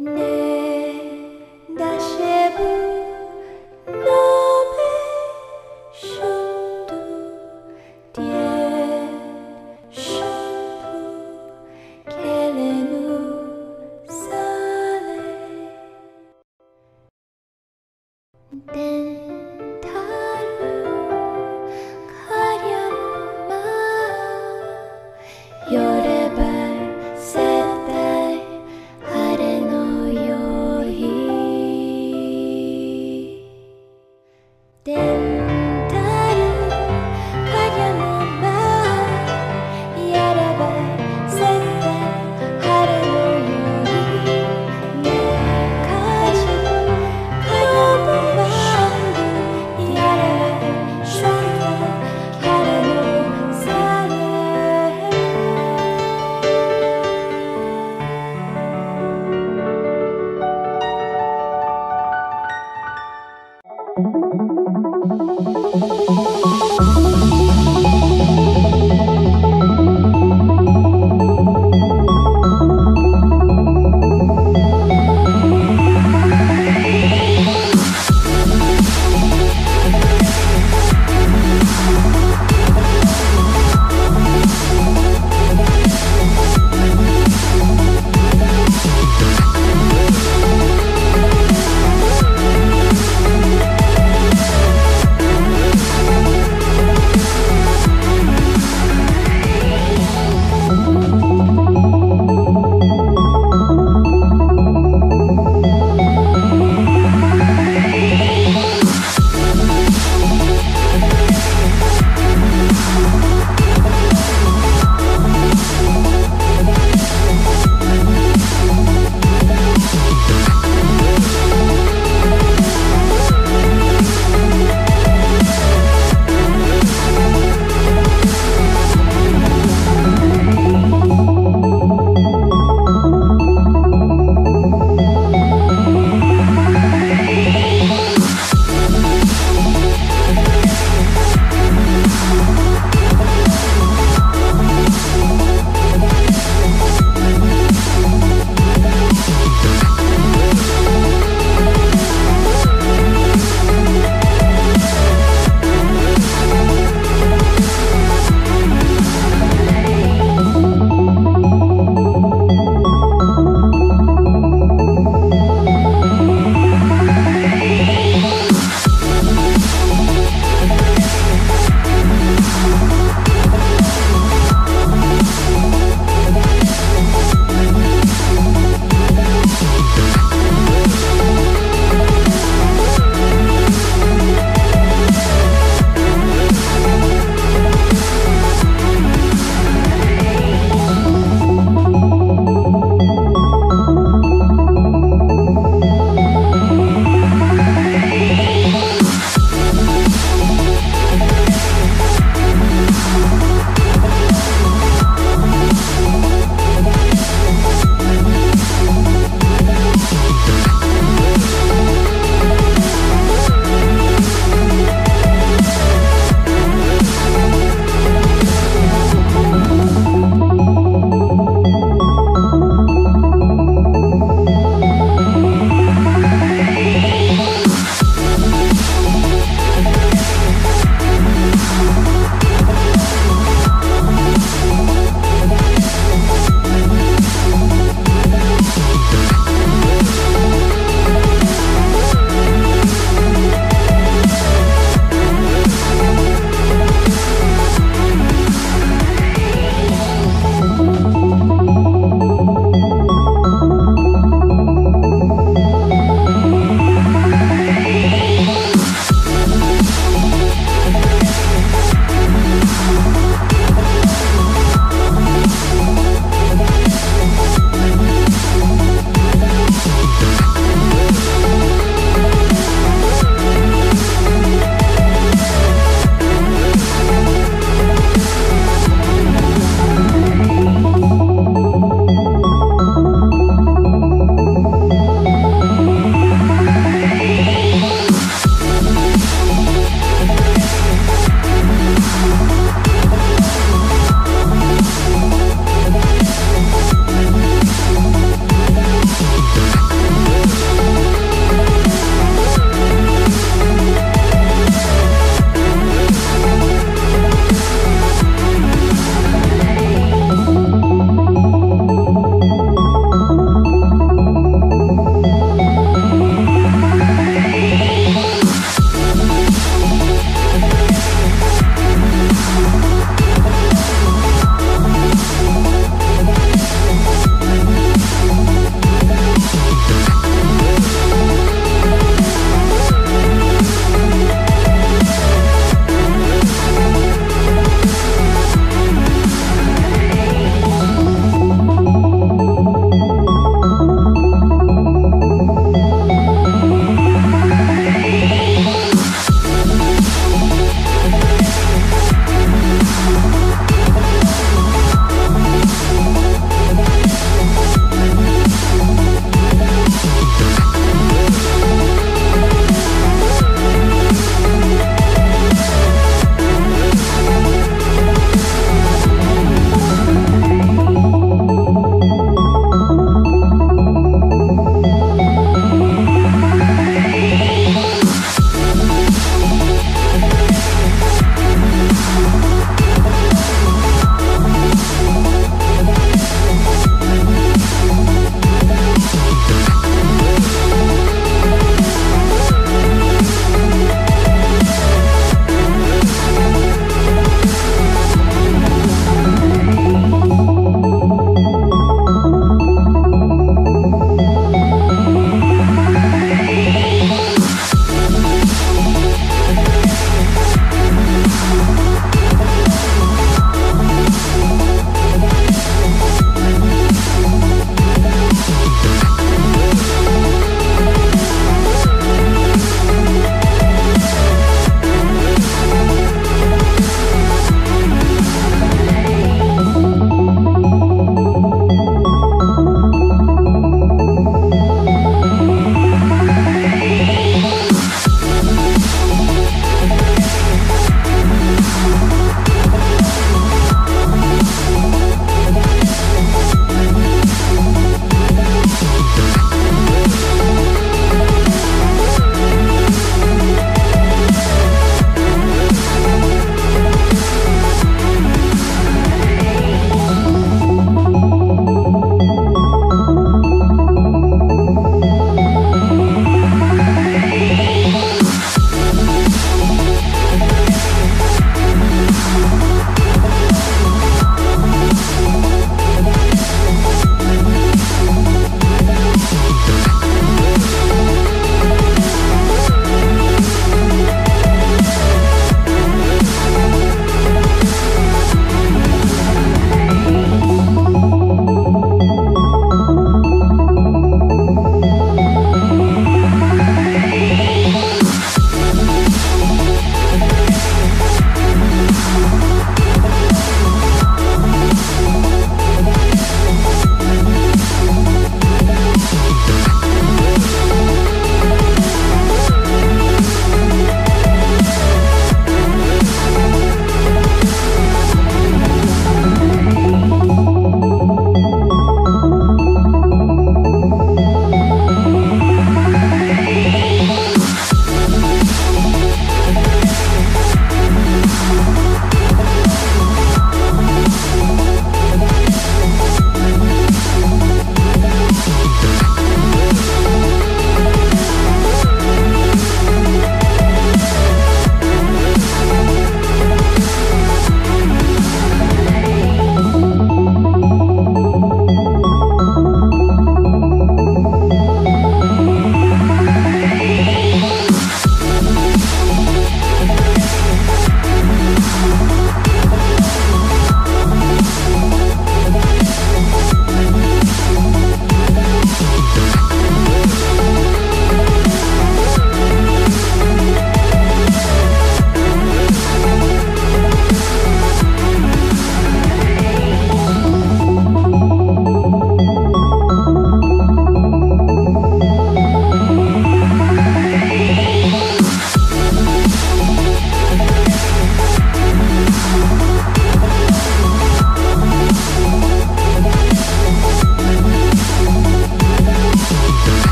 Ne